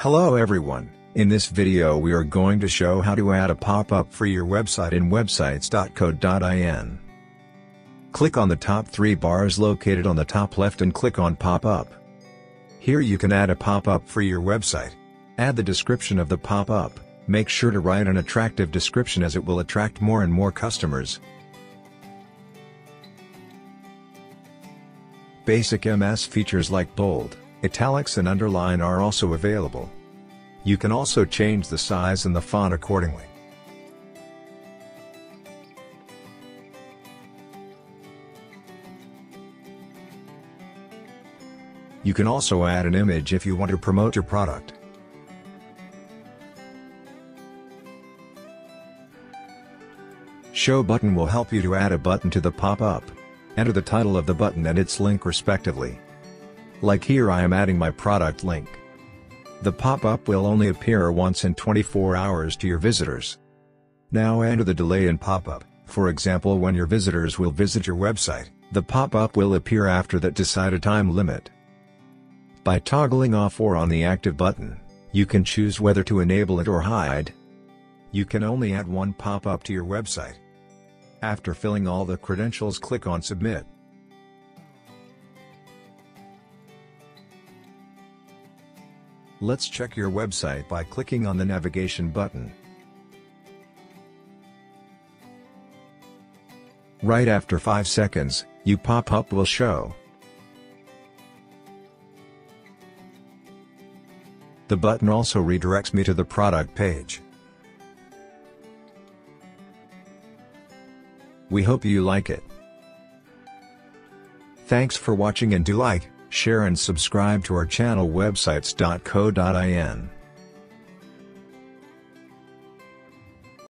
Hello everyone, in this video we are going to show how to add a pop-up for your website in websites.co.in. Click on the top three bars located on the top left and click on pop-up. Here you can add a pop-up for your website. Add the description of the pop-up, make sure to write an attractive description as it will attract more and more customers. Basic MS features like bold, italics and underline are also available. You can also change the size and the font accordingly. You can also add an image if you want to promote your product. Show button will help you to add a button to the pop-up. Enter the title of the button and its link respectively. Like here I am adding my product link. The pop-up will only appear once in 24 hours to your visitors. Now enter the delay in pop-up, for example when your visitors will visit your website, the pop-up will appear after that decided time limit. By toggling off or on the active button, you can choose whether to enable it or hide. You can only add one pop-up to your website. After filling all the credentials click on Submit. Let's check your website by clicking on the navigation button. Right after 5 seconds, you pop-up will show. The button also redirects me to the product page. We hope you like it. Thanks for watching and do like, share and subscribe to our channel websites.co.in.